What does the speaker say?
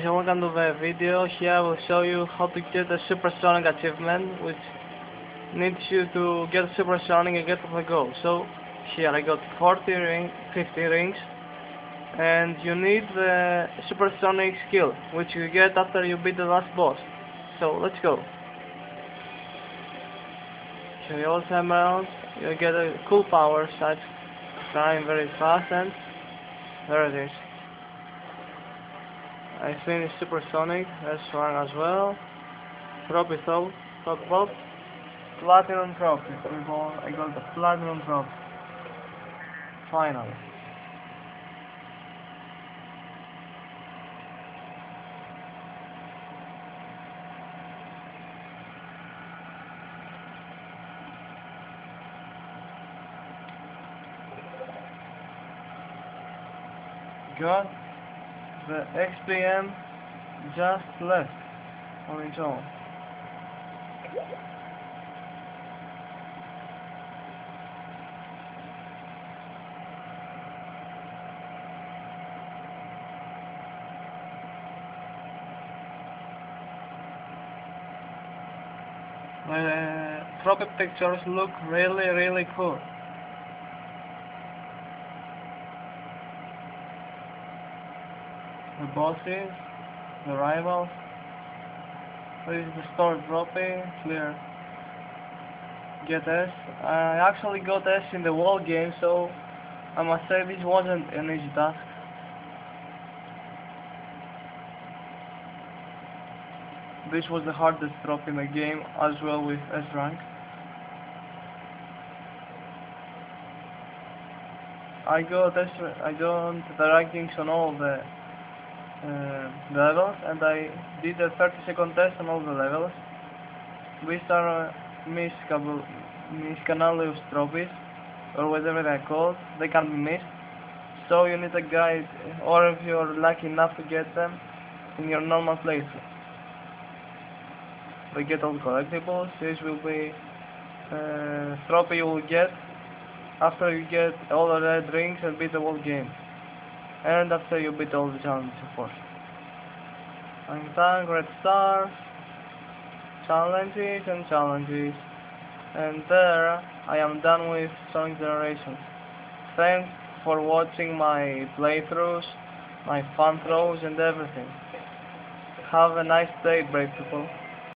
So welcome to the video. Here I will show you how to get a Super Sonic achievement which needs you to get Super Sonic and get the goal. So here I got 40 ring, 50 rings and you need the Super Sonic skill which you get after you beat the last boss. So let's go. So you also emeralds, you get a cool power such flying very fast and there it is. I finished Super Sonic, that's one as well. Trophy though, talk about Platinum Trophy. I got the Platinum Trophy. Finally. Got the XPM just left on its own. Uh, trophy pictures look really really cool. The bosses, the rivals. This is the store trophy, clear. Get S. I actually got S in the wall game, so I must say this wasn't an easy task. This was the hardest drop in the game, as well with S rank. I got S, I got the rankings on all the levels and I did a 30 second test on all the levels. These are uh, miscanalius trophies or whatever they're called. They can be missed. So you need a guide or if you're lucky enough to get them in your normal playthrough. They get all collectibles. This will be uh, trophy you will get after you get all the red rings and beat the whole game and after you beat all the challenges of course. I'm done, red stars, challenges and challenges, and there I am done with Sonic Generations. Thanks for watching my playthroughs, my fun throws and everything. Have a nice day, brave people.